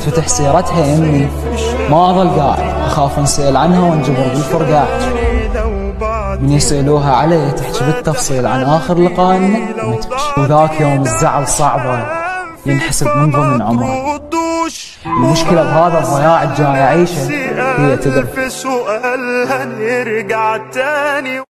تنفتح سيرتها يمي ما أظل قاعد أخاف نسأل عنها وانجبر بالفرقاع من يسألوها علي تحكي بالتفصيل عن آخر لقاء. وذاك يوم الزعل صعبة ينحسب من ضمن عمره المشكلة بهذا الضياع الجاي أعيشه هي تدري سؤالها نرجع تاني؟